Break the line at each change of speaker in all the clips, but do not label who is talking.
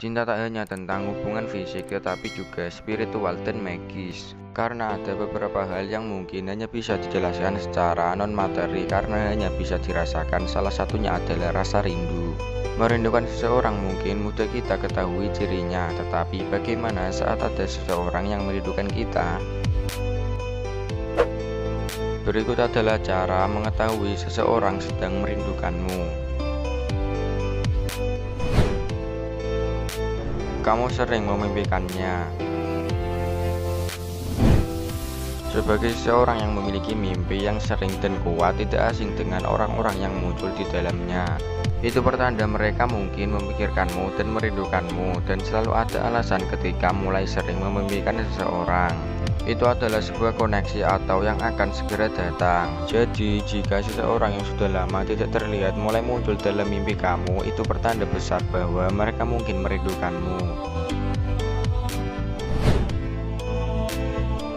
Cinta tak hanya tentang hubungan fisik tetapi juga spiritual dan magis. Karena ada beberapa hal yang mungkin hanya bisa dijelaskan secara non-materi Karena hanya bisa dirasakan salah satunya adalah rasa rindu. Merindukan seseorang mungkin mudah kita ketahui cirinya Tetapi bagaimana saat ada seseorang yang merindukan kita? Berikut adalah cara mengetahui seseorang sedang merindukanmu kamu sering memimpikannya. Sebagai seorang yang memiliki mimpi yang sering dan kuat tidak asing dengan orang-orang yang muncul di dalamnya. Itu pertanda mereka mungkin memikirkanmu dan merindukanmu dan selalu ada alasan ketika mulai sering memimpikan seseorang itu adalah sebuah koneksi atau yang akan segera datang. Jadi, jika seseorang yang sudah lama tidak terlihat mulai muncul dalam mimpi kamu, itu pertanda besar bahwa mereka mungkin merindukanmu.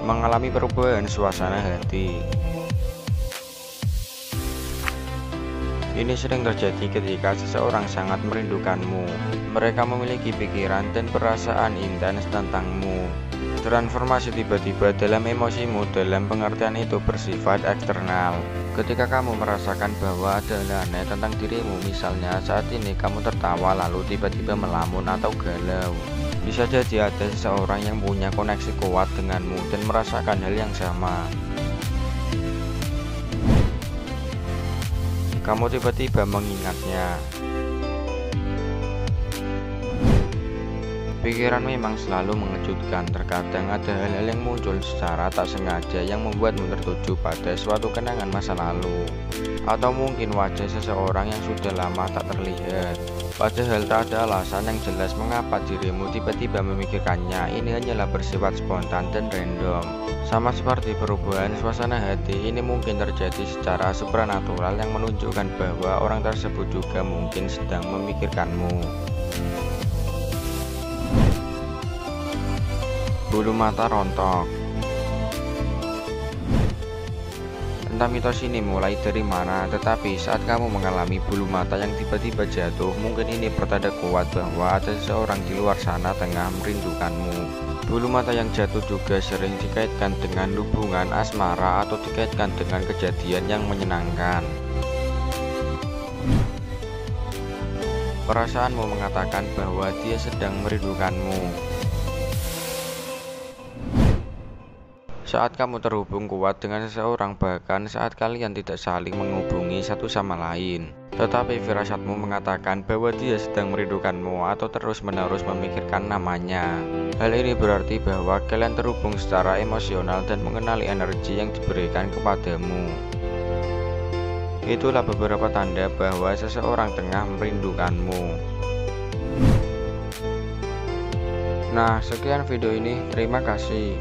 Mengalami perubahan suasana hati. Ini sering terjadi ketika seseorang sangat merindukanmu. Mereka memiliki pikiran dan perasaan intens tentangmu. Transformasi tiba-tiba dalam emosimu dalam pengertian itu bersifat eksternal. Ketika kamu merasakan bahwa ada aneh tentang dirimu, misalnya saat ini kamu tertawa lalu tiba-tiba melamun atau galau. Bisa jadi ada seseorang yang punya koneksi kuat denganmu dan merasakan hal yang sama. Kamu tiba-tiba mengingatnya. Pikiran memang selalu mengejutkan, terkadang ada hal-hal yang muncul secara tak sengaja yang membuatmu tertuju pada suatu kenangan masa lalu. Atau mungkin wajah seseorang yang sudah lama tak terlihat. Padahal tak ada alasan yang jelas mengapa dirimu tiba-tiba memikirkannya. Ini hanyalah bersifat spontan dan random. Sama seperti perubahan suasana hati, ini mungkin terjadi secara supranatural yang menunjukkan bahwa orang tersebut juga mungkin sedang memikirkanmu bulu mata rontok Entah mitos ini mulai dari mana, tetapi saat kamu mengalami bulu mata yang tiba-tiba jatuh, mungkin ini pertanda kuat bahwa ada seseorang di luar sana tengah merindukanmu. Bulu mata yang jatuh juga sering dikaitkan dengan hubungan asmara atau dikaitkan dengan kejadian yang menyenangkan. Perasaanmu mengatakan bahwa dia sedang merindukanmu. Saat kamu terhubung kuat dengan seseorang bahkan saat kalian tidak saling menghubungi satu sama lain Tetapi firasatmu mengatakan bahwa dia sedang merindukanmu atau terus-menerus memikirkan namanya Hal ini berarti bahwa kalian terhubung secara emosional dan mengenali energi yang diberikan kepadamu Itulah beberapa tanda bahwa seseorang tengah merindukanmu Nah, sekian video ini. Terima kasih.